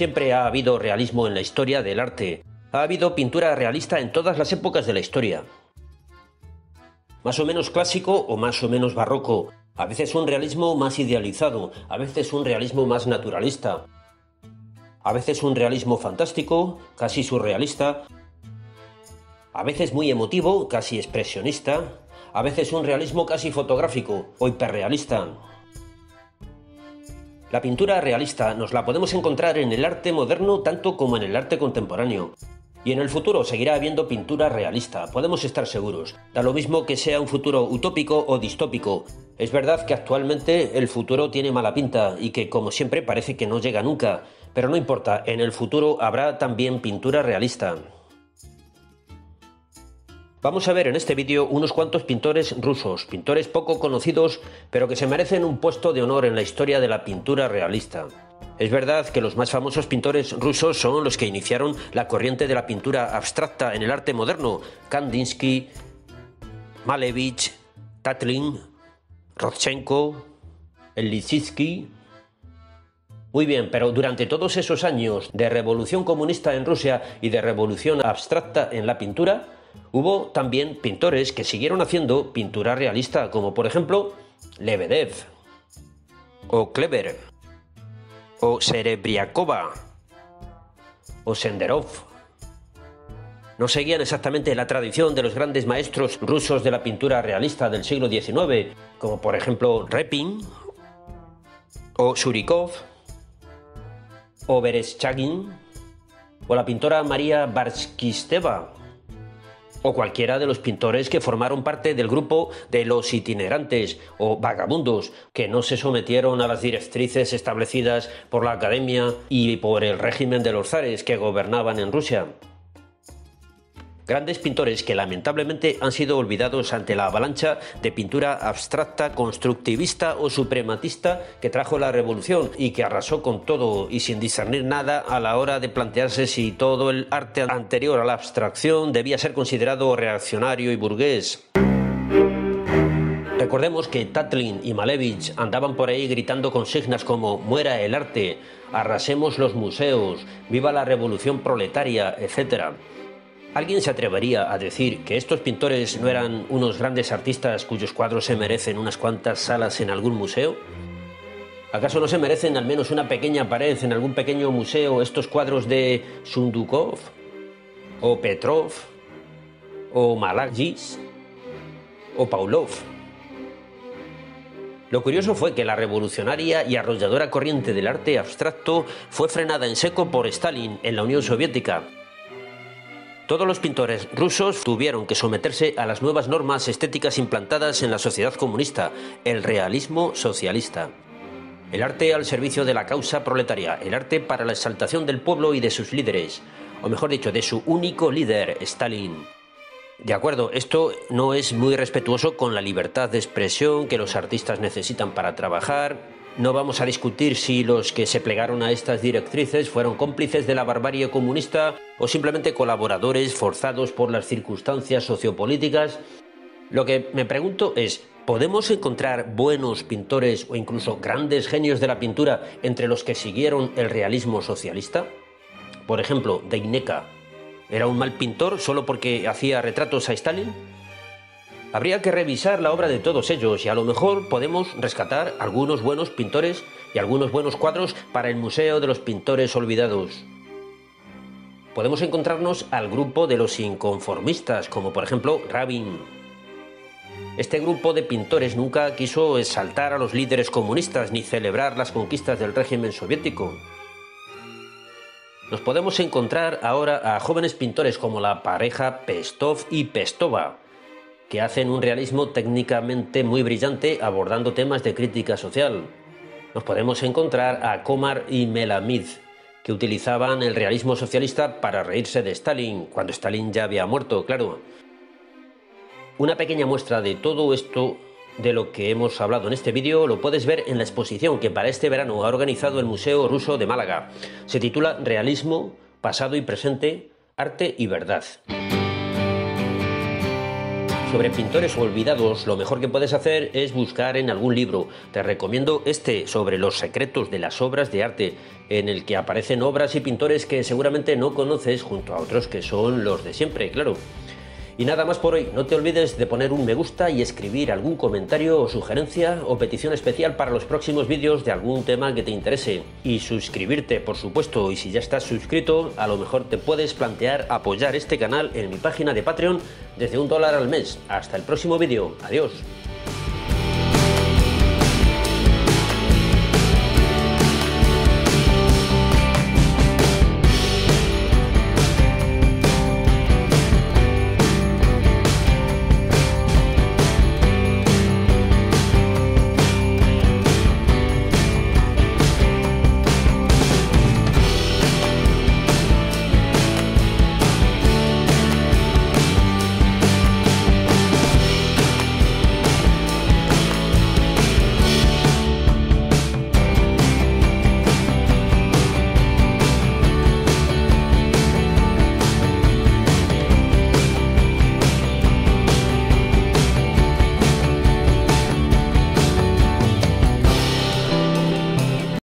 Siempre ha habido realismo en la historia del arte. Ha habido pintura realista en todas las épocas de la historia. Más o menos clásico o más o menos barroco. A veces un realismo más idealizado, a veces un realismo más naturalista. A veces un realismo fantástico, casi surrealista. A veces muy emotivo, casi expresionista. A veces un realismo casi fotográfico o hiperrealista. La pintura realista nos la podemos encontrar en el arte moderno tanto como en el arte contemporáneo. Y en el futuro seguirá habiendo pintura realista, podemos estar seguros. Da lo mismo que sea un futuro utópico o distópico. Es verdad que actualmente el futuro tiene mala pinta y que como siempre parece que no llega nunca. Pero no importa, en el futuro habrá también pintura realista. Vamos a ver en este vídeo unos cuantos pintores rusos, pintores poco conocidos, pero que se merecen un puesto de honor en la historia de la pintura realista. Es verdad que los más famosos pintores rusos son los que iniciaron la corriente de la pintura abstracta en el arte moderno, Kandinsky, Malevich, Tatlin, Rodchenko, Lissitzky. Muy bien, pero durante todos esos años de revolución comunista en Rusia y de revolución abstracta en la pintura, Hubo también pintores que siguieron haciendo pintura realista, como por ejemplo Lebedev, o Kleber, o Serebriakova, o Senderov. No seguían exactamente la tradición de los grandes maestros rusos de la pintura realista del siglo XIX, como por ejemplo Repin, o Surikov, o Bereschagin, o la pintora María Barskisteva, o cualquiera de los pintores que formaron parte del grupo de los itinerantes o vagabundos que no se sometieron a las directrices establecidas por la academia y por el régimen de los zares que gobernaban en Rusia. Grandes pintores que lamentablemente han sido olvidados ante la avalancha de pintura abstracta, constructivista o suprematista que trajo la revolución y que arrasó con todo y sin discernir nada a la hora de plantearse si todo el arte anterior a la abstracción debía ser considerado reaccionario y burgués. Recordemos que Tatlin y Malevich andaban por ahí gritando consignas como muera el arte, arrasemos los museos, viva la revolución proletaria, etc. ¿Alguien se atrevería a decir que estos pintores no eran unos grandes artistas cuyos cuadros se merecen unas cuantas salas en algún museo? ¿Acaso no se merecen al menos una pequeña pared en algún pequeño museo estos cuadros de Sundukov? ¿O Petrov? ¿O Malagis? ¿O Paulov? Lo curioso fue que la revolucionaria y arrolladora corriente del arte abstracto fue frenada en seco por Stalin en la Unión Soviética, todos los pintores rusos tuvieron que someterse a las nuevas normas estéticas implantadas en la sociedad comunista, el realismo socialista. El arte al servicio de la causa proletaria, el arte para la exaltación del pueblo y de sus líderes, o mejor dicho, de su único líder, Stalin. De acuerdo, esto no es muy respetuoso con la libertad de expresión que los artistas necesitan para trabajar, no vamos a discutir si los que se plegaron a estas directrices fueron cómplices de la barbarie comunista o simplemente colaboradores forzados por las circunstancias sociopolíticas. Lo que me pregunto es, ¿podemos encontrar buenos pintores o incluso grandes genios de la pintura entre los que siguieron el realismo socialista? Por ejemplo, Deineka. ¿Era un mal pintor solo porque hacía retratos a Stalin? Habría que revisar la obra de todos ellos y a lo mejor podemos rescatar algunos buenos pintores y algunos buenos cuadros para el Museo de los Pintores Olvidados. Podemos encontrarnos al grupo de los inconformistas, como por ejemplo Rabin. Este grupo de pintores nunca quiso exaltar a los líderes comunistas ni celebrar las conquistas del régimen soviético. Nos podemos encontrar ahora a jóvenes pintores como la pareja Pestov y Pestova, que hacen un realismo técnicamente muy brillante abordando temas de crítica social. Nos podemos encontrar a Komar y Melamid, que utilizaban el realismo socialista para reírse de Stalin, cuando Stalin ya había muerto, claro. Una pequeña muestra de todo esto de lo que hemos hablado en este vídeo lo puedes ver en la exposición que para este verano ha organizado el Museo Ruso de Málaga. Se titula Realismo, Pasado y Presente, Arte y Verdad. Sobre pintores olvidados, lo mejor que puedes hacer es buscar en algún libro. Te recomiendo este sobre los secretos de las obras de arte, en el que aparecen obras y pintores que seguramente no conoces junto a otros que son los de siempre, claro. Y nada más por hoy, no te olvides de poner un me gusta y escribir algún comentario o sugerencia o petición especial para los próximos vídeos de algún tema que te interese. Y suscribirte, por supuesto, y si ya estás suscrito, a lo mejor te puedes plantear apoyar este canal en mi página de Patreon desde un dólar al mes. Hasta el próximo vídeo, adiós.